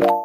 you